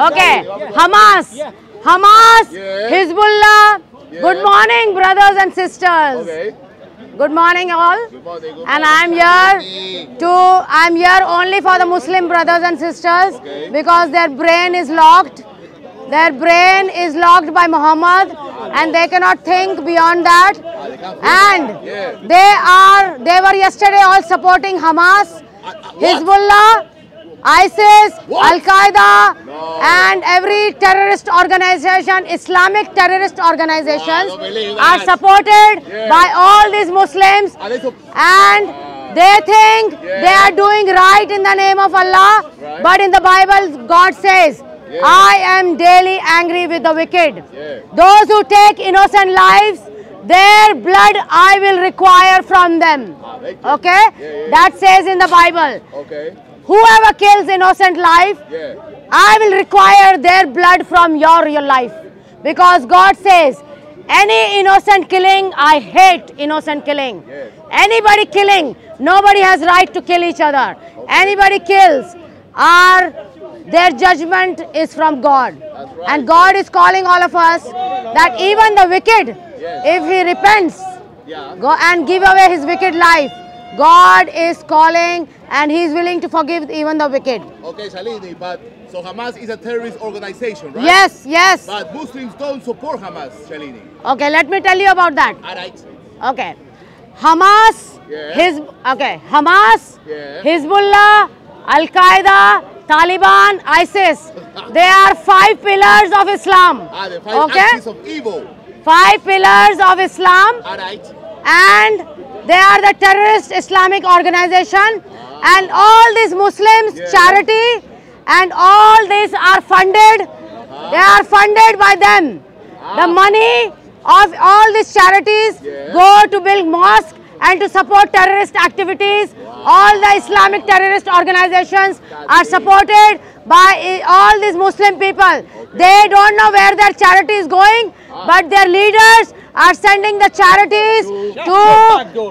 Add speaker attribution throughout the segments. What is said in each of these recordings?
Speaker 1: Okay, Hamas. Hamas,
Speaker 2: Yeah.
Speaker 1: Hezbollah. Good morning, brothers and sisters.
Speaker 2: Okay.
Speaker 1: Good morning, all.
Speaker 2: Good morning. Good
Speaker 1: And. I'm here to, I'm here only for the Muslim brothers and sisters
Speaker 2: Okay.
Speaker 1: because their brain is locked. Their brain is locked by Muhammad and they cannot think beyond that.
Speaker 2: They can't think.
Speaker 1: And they are, they were yesterday all supporting Hamas,
Speaker 2: Uh, uh.
Speaker 1: Hezbollah, ISIS,
Speaker 2: What?
Speaker 1: Al Qaeda,
Speaker 2: No.
Speaker 1: and every terrorist organization, Islamic terrorist organizations,
Speaker 2: I
Speaker 1: are supported by all these Muslims and they think they are doing right in the name of Allah.
Speaker 2: Right.
Speaker 1: But in the Bible, God says. I am daily angry with the wicked. Those who take innocent lives, their blood I will require from them.
Speaker 2: Ah.
Speaker 1: Okay? That says in the Bible.
Speaker 2: Okay.
Speaker 1: Whoever kills innocent life,
Speaker 2: Yeah.
Speaker 1: I will require their blood from your, your life. Because God says, any innocent killing, I hate innocent killing.
Speaker 2: Yes.
Speaker 1: Anybody killing, nobody has right to kill each other. Anybody kills, are their judgment is from God.
Speaker 2: Right.
Speaker 1: And God is calling all of us that even the wicked,
Speaker 2: Yes.
Speaker 1: if he repents,
Speaker 2: Yeah.
Speaker 1: go and give away his wicked life, God is calling and he is willing to forgive even the wicked.
Speaker 2: Okay, Shalini, but so Hamas is a terrorist organization, right?
Speaker 1: Yes, yes.
Speaker 2: But Muslims don't support Hamas, Shalini.
Speaker 1: Okay, let me tell you about that.
Speaker 2: All right.
Speaker 1: Okay. Hamas,
Speaker 2: Yeah.
Speaker 1: his okay, Hamas,
Speaker 2: Yeah.
Speaker 1: Hezbollah, Al Qaeda, Taliban, ISIS. They are five pillars of Islam.
Speaker 2: Ah, the five
Speaker 1: Okay?
Speaker 2: axis of evil.
Speaker 1: Five pillars of Islam
Speaker 2: All right.
Speaker 1: and they are the terrorist Islamic organization. And all these Muslims
Speaker 2: Yeah.
Speaker 1: charity and all these are funded. Uh-huh. They are funded by them. Uh-huh. The money of all these charities go to build mosque and to support terrorist activities. All the Islamic terrorist organizations are supported by eh, all these Muslim people. They don't know where their charity is going uh-huh. but their leaders are sending the charities to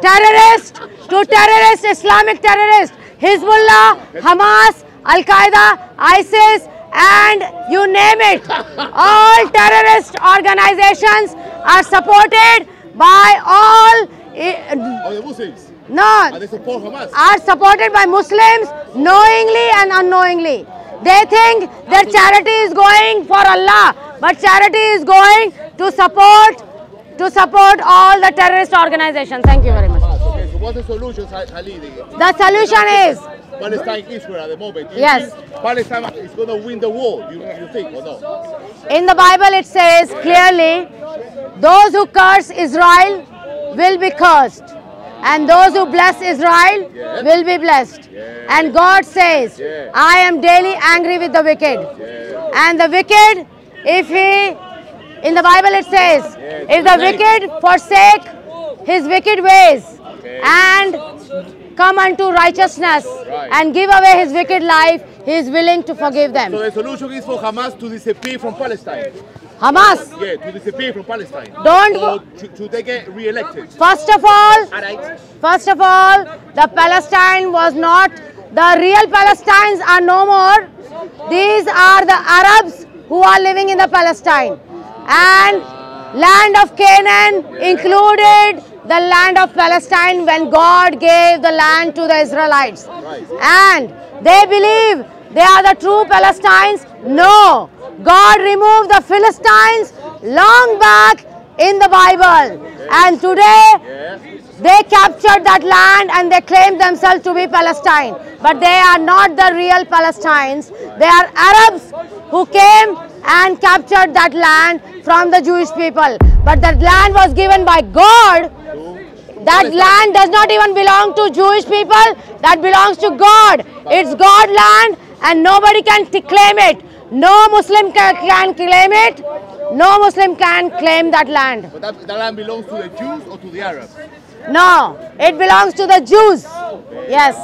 Speaker 1: terrorist to terrorist Islamic terrorist Hezbollah, Hamas, Al Qaeda, ISIS, and you name it. All terrorist organizations are supported by all no
Speaker 2: they support Hamas.
Speaker 1: are supported by Muslims knowingly and unknowingly. They think their charity is going for Allah, but charity is going to support to support all the terrorist organizations. Thank you very much.
Speaker 2: Ah, okay, so what's the solution,
Speaker 1: The solution is
Speaker 2: Palestine, Israel at the moment. You
Speaker 1: Yes.
Speaker 2: Palestine is going to win the war. You, you think or no?
Speaker 1: in the Bible it says clearly, those who curse Israel will be cursed, and those who bless Israel
Speaker 2: Yes.
Speaker 1: will be blessed.
Speaker 2: Yes.
Speaker 1: And God says,
Speaker 2: Yes.
Speaker 1: I am daily angry with the wicked. And the wicked, if he, in the Bible it says, if the wicked forsake his wicked ways and come unto righteousness and give away his wicked life, he is willing to forgive them.
Speaker 2: So the solution is for Hamas to disappear from Palestine.
Speaker 1: Hamas,
Speaker 2: Yeah, to disappear from Palestine.
Speaker 1: Don't
Speaker 2: Or to, to they get re-elected.
Speaker 1: first of all,
Speaker 2: All right.
Speaker 1: First of all, the Palestine was not, the real Palestinians are no more. These are the Arabs who are living in the Palestine. And land of Canaan included the land of Palestine when God gave the land to the Israelites. And they believe they are the true Palestinians. No, God removed the Philistines long back in the Bible. And today, they captured that land and they claim themselves to be Palestine. But they are not the real Palestinians. They are Arabs who came and captured that land from the Jewish people. But that land was given by God. That land does not even belong to Jewish people. That belongs to God. It's God land and nobody can claim it. No Muslim ca- can claim it. No Muslim can claim that land.
Speaker 2: But that, that land belongs to the Jews or to the Arabs?
Speaker 1: No, it belongs to the Jews. Yes.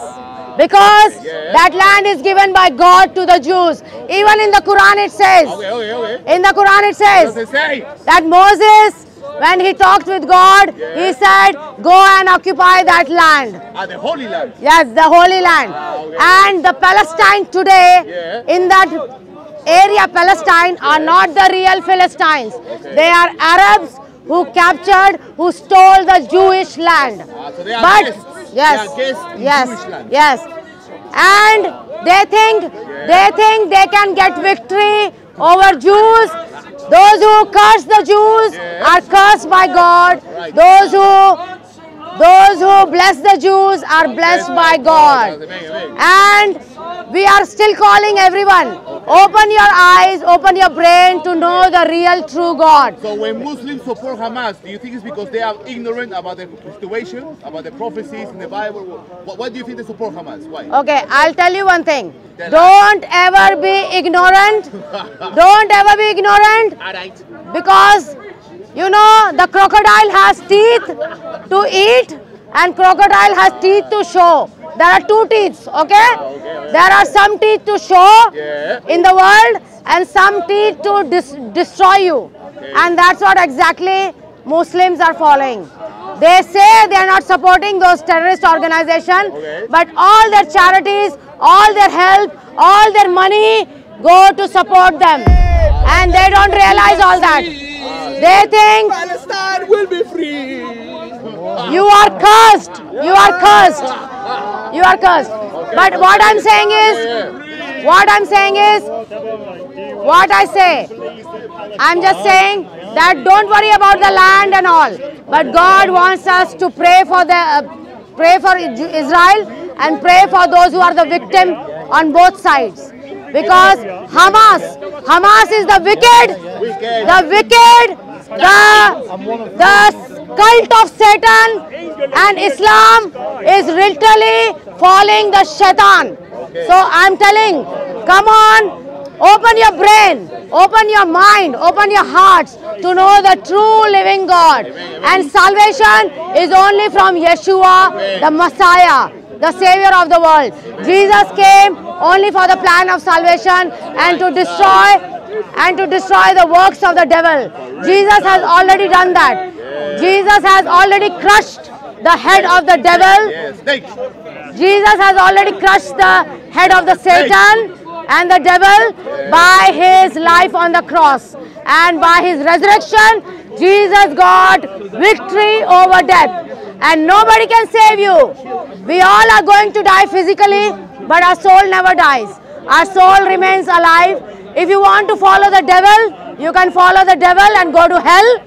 Speaker 1: Because
Speaker 2: Yeah.
Speaker 1: that land is given by God to the Jews. Even in the Quran it says,
Speaker 2: Okay, okay, okay.
Speaker 1: in the Quran it says
Speaker 2: say?
Speaker 1: that Moses, when he talked with God, he said, go and occupy that land.
Speaker 2: Ah, the Holy Land.
Speaker 1: Yes, the Holy Land.
Speaker 2: Ah.
Speaker 1: And the Palestine today,
Speaker 2: Yeah.
Speaker 1: in that area Palestine are not the real Philistines. They are Arabs who captured, who stole the Jewish land.
Speaker 2: Ah, so
Speaker 1: but yes,
Speaker 2: are guests in
Speaker 1: yes, yes, and they think they think they can get victory over Jews. Those who curse the Jews are cursed by God. Those who those who bless the Jews are blessed by God. And we are still calling everyone. Open your eyes, open your brain to know the real true God.
Speaker 2: So when Muslims support Hamas, do you think it's because they are ignorant about the situation, about the prophecies in the Bible? What, what do you think they support Hamas? Why?
Speaker 1: Okay, I'll tell you one thing. Don't ever be ignorant. Don't ever be ignorant
Speaker 2: All right.
Speaker 1: because you know the crocodile has teeth to eat and crocodile has teeth to show. There are two teeth, okay? There are some teeth to show in the world and some teeth to dis- destroy you. And that's what exactly Muslims are following. They say they are not supporting those terrorist organizations,
Speaker 2: Okay.
Speaker 1: but all their charities, all their help, all their money go to support them. And they don't realize all that. They think
Speaker 2: Palestine will be free.
Speaker 1: you are cursed. You are cursed. You are cursed. But what I'm saying is, what I'm saying is, what I say. I'm just saying that don't worry about the land and all. But God wants us to pray for the uh, pray for Israel and pray for those who are the victim on both sides. Because Hamas, Hamas is the wicked,
Speaker 2: Wicked.
Speaker 1: the wicked, the the cult of Satan and Islam is literally following the shaitan. So I'm telling, come on, open your brain, open your mind, open your hearts to know the true living God. And salvation is only from Yeshua, the Messiah, the Savior of the world. Jesus came only for the plan of salvation and to destroy and to destroy the works of the devil. Jesus has already done that. Jesus has already crushed the head of the devil. Jesus has already crushed the head of the Satan and the devil by his life on the cross. And by his resurrection, Jesus got victory over death. And nobody can save you. We all are going to die physically, but our soul never dies. Our soul remains alive. If you want to follow the devil, you can follow the devil and go to hell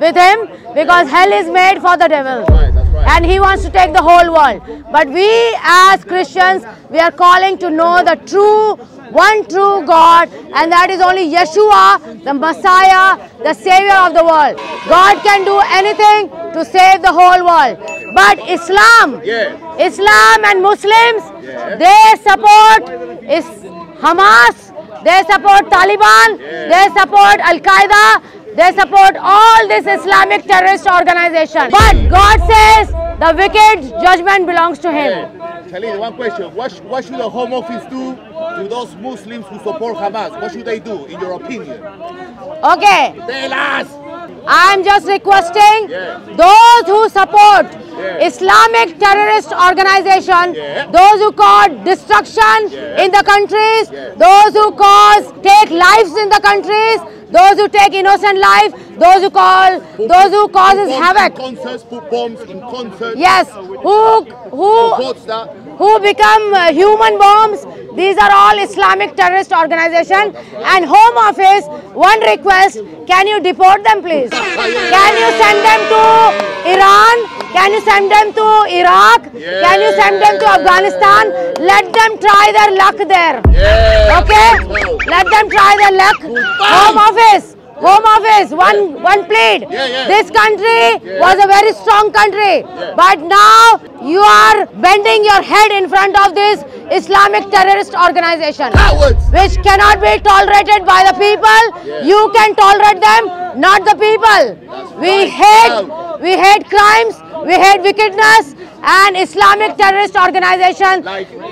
Speaker 1: with him because hell is made for the devil
Speaker 2: Right, right.
Speaker 1: and he wants to take the whole world. But we as Christians, we are calling to know the true, one true God, and that is only Yeshua, the Messiah, the Savior of the world. God can do anything to save the whole world. But Islam,
Speaker 2: Yeah.
Speaker 1: Islam and Muslims,
Speaker 2: Yeah.
Speaker 1: they support is Hamas, they support Taliban, they support Al Qaeda, they support all this Islamic terrorist organization. But God says the wicked judgment belongs to Him.
Speaker 2: Khalid, one question. What, sh- what should the Home Office do to those Muslims who support Hamas? What should they do, in your opinion?
Speaker 1: Okay,
Speaker 2: Tell us!
Speaker 1: I am just requesting those who support Islamic terrorist organization, those who cause destruction in the countries, those who cause take lives in the countries, those who take innocent life, those who call, those who causes havoc.
Speaker 2: Concerts, bombs in concerts.
Speaker 1: Yes, who who who become uh, human bombs. These are all Islamic terrorist organization. And Home Office, one request, can you deport them please? Can you send them to Iran? Can you send them to Iraq? Can you send them to Afghanistan? Let them try their luck there.
Speaker 2: Yeah.
Speaker 1: Okay? Let them try their luck. Home Office. Home Office, one one plead.
Speaker 2: Yeah, yeah.
Speaker 1: This country
Speaker 2: Yeah.
Speaker 1: was a very strong country,
Speaker 2: Yeah.
Speaker 1: but now you are bending your head in front of this Islamic terrorist organization,
Speaker 2: Cowards!
Speaker 1: which cannot be tolerated by the people.
Speaker 2: Yeah.
Speaker 1: You can tolerate them, not the people. We
Speaker 2: right.
Speaker 1: hate, we hate crimes, we hate wickedness, and Islamic terrorist organization.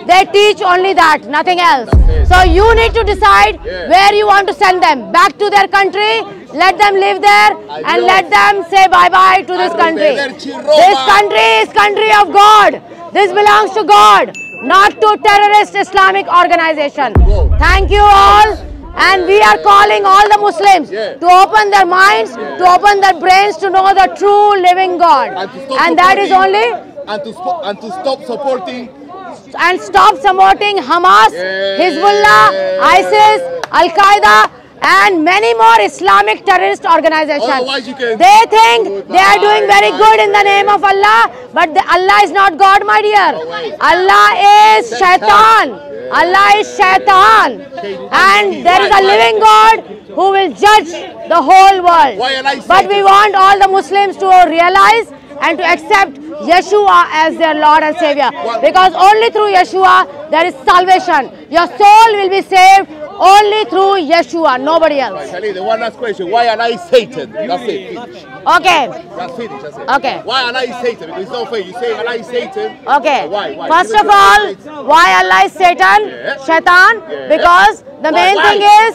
Speaker 1: They teach only that, nothing else. So you need to decide where you want to send them. Back to their country, let them live there and let them say bye-bye to this country. This country is country of God. This belongs to God, not to terrorist Islamic organization. Thank you all And we are calling all the Muslims to open their minds, to open their brains to know the true living God.
Speaker 2: And
Speaker 1: that is only
Speaker 2: and to and to stop supporting
Speaker 1: and stop supporting Hamas,
Speaker 2: Yeah.
Speaker 1: Hezbollah, ISIS, Al Qaeda, and many more Islamic terrorist organizations.
Speaker 2: Otherwise you can-
Speaker 1: They think they are doing very good in the name of Allah, but the, Allah is not God, my dear. Allah is shaitan. Allah is shaitan. And there is a living God who will judge the whole world.
Speaker 2: Why am I
Speaker 1: But we want all the Muslims to realize and to accept Yeshua as their Lord and Savior. Because only through Yeshua there is salvation. Your soul will be saved only through Yeshua, nobody else.
Speaker 2: Khalid, the one last question. Why Allah I Satan? That's it. Finish.
Speaker 1: Okay,
Speaker 2: That's finished. That's it.
Speaker 1: Okay.
Speaker 2: Why Allah is Satan? Because it's not fair. You say Allah is Satan.
Speaker 1: okay.
Speaker 2: Why? Why?
Speaker 1: First
Speaker 2: Give
Speaker 1: of all, why Allah is Satan,
Speaker 2: Yeah.
Speaker 1: Shaitan?
Speaker 2: Yeah.
Speaker 1: Because the
Speaker 2: Why-
Speaker 1: main
Speaker 2: why?
Speaker 1: thing is,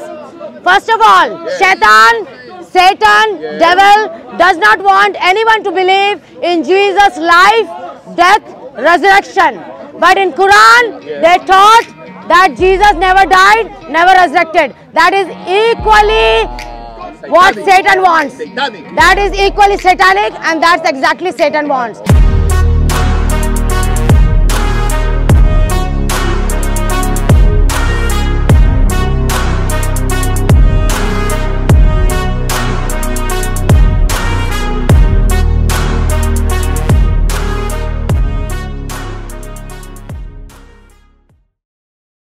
Speaker 1: first of all, Shaitan, Satan,
Speaker 2: Yeah.
Speaker 1: devil does not want anyone to believe in Jesus' life, death, resurrection. But in Quran,
Speaker 2: Yeah.
Speaker 1: they taught that Jesus never died, never resurrected. That is equally what
Speaker 2: Satanic.
Speaker 1: Satan wants.
Speaker 2: Satanic.
Speaker 1: That is equally satanic and that's exactly Satan wants.